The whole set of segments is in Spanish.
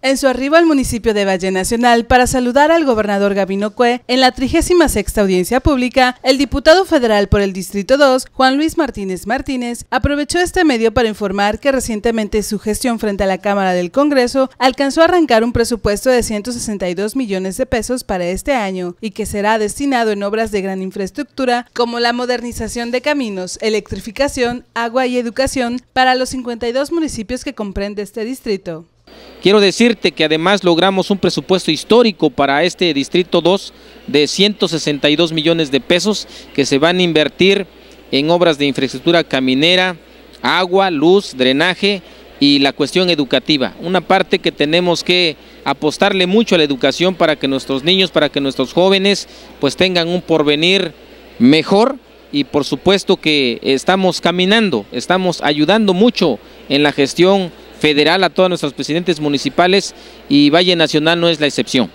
En su arribo al municipio de Valle Nacional para saludar al gobernador Gabino Cue en la 36 audiencia pública, el diputado federal por el Distrito 2, Juan Luis Martínez Martínez, aprovechó este medio para informar que recientemente su gestión frente a la Cámara del Congreso alcanzó a arrancar un presupuesto de 162 millones de pesos para este año y que será destinado en obras de gran infraestructura como la modernización de caminos, electrificación, agua y educación para los 52 municipios que comprende este distrito. Quiero decirte que además logramos un presupuesto histórico para este Distrito 2 de 162 millones de pesos que se van a invertir en obras de infraestructura caminera, agua, luz, drenaje y la cuestión educativa. Una parte que tenemos que apostarle mucho a la educación para que nuestros niños, para que nuestros jóvenes pues tengan un porvenir mejor y por supuesto que estamos caminando, estamos ayudando mucho en la gestión federal a todos nuestros presidentes municipales y Valle Nacional no es la excepción.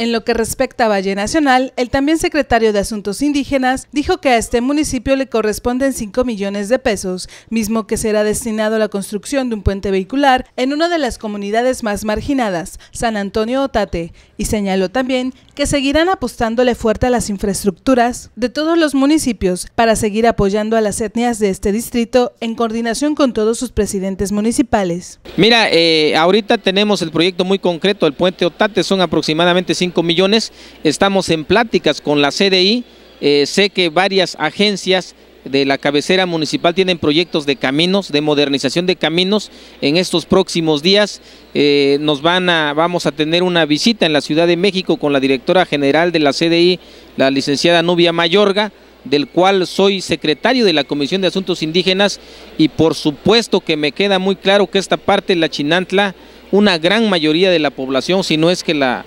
En lo que respecta a Valle Nacional, el también secretario de Asuntos Indígenas dijo que a este municipio le corresponden 5 millones de pesos, mismo que será destinado a la construcción de un puente vehicular en una de las comunidades más marginadas, San Antonio Otate, y señaló también que seguirán apostándole fuerte a las infraestructuras de todos los municipios para seguir apoyando a las etnias de este distrito en coordinación con todos sus presidentes municipales. Mira, eh, ahorita tenemos el proyecto muy concreto, el puente Otate, son aproximadamente 5 millones. Estamos en pláticas con la CDI. Eh, sé que varias agencias de la cabecera municipal tienen proyectos de caminos, de modernización de caminos. En estos próximos días eh, nos van a, vamos a tener una visita en la Ciudad de México con la directora general de la CDI, la licenciada Nubia Mayorga, del cual soy secretario de la Comisión de Asuntos Indígenas y por supuesto que me queda muy claro que esta parte la Chinantla, una gran mayoría de la población, si no es que la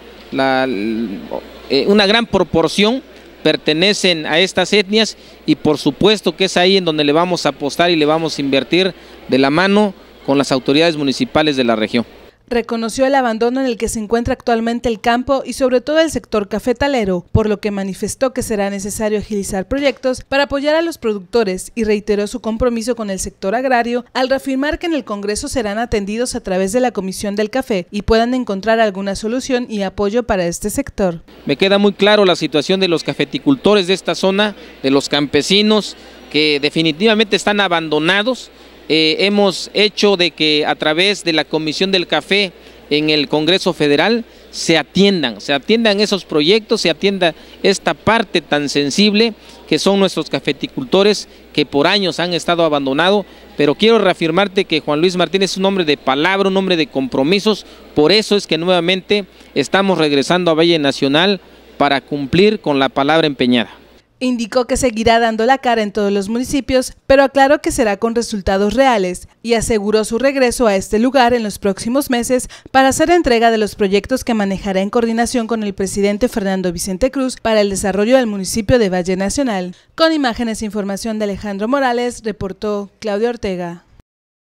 eh, una gran proporción pertenecen a estas etnias y por supuesto que es ahí en donde le vamos a apostar y le vamos a invertir de la mano con las autoridades municipales de la región reconoció el abandono en el que se encuentra actualmente el campo y sobre todo el sector cafetalero, por lo que manifestó que será necesario agilizar proyectos para apoyar a los productores y reiteró su compromiso con el sector agrario al reafirmar que en el Congreso serán atendidos a través de la Comisión del Café y puedan encontrar alguna solución y apoyo para este sector. Me queda muy claro la situación de los cafeticultores de esta zona, de los campesinos que definitivamente están abandonados, eh, hemos hecho de que a través de la Comisión del Café en el Congreso Federal se atiendan, se atiendan esos proyectos, se atienda esta parte tan sensible que son nuestros cafeticultores que por años han estado abandonados, pero quiero reafirmarte que Juan Luis Martínez es un hombre de palabra, un hombre de compromisos, por eso es que nuevamente estamos regresando a Valle Nacional para cumplir con la palabra empeñada. Indicó que seguirá dando la cara en todos los municipios, pero aclaró que será con resultados reales y aseguró su regreso a este lugar en los próximos meses para hacer entrega de los proyectos que manejará en coordinación con el presidente Fernando Vicente Cruz para el desarrollo del municipio de Valle Nacional. Con imágenes e información de Alejandro Morales, reportó Claudio Ortega.